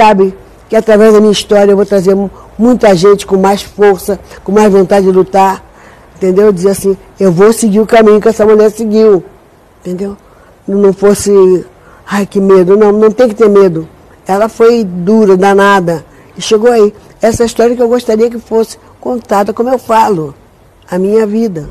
sabe que através da minha história eu vou trazer muita gente com mais força, com mais vontade de lutar, entendeu? Dizer assim, eu vou seguir o caminho que essa mulher seguiu, entendeu? Não fosse, ai que medo, não, não tem que ter medo. Ela foi dura, danada, e chegou aí. Essa é história que eu gostaria que fosse contada, como eu falo, a minha vida.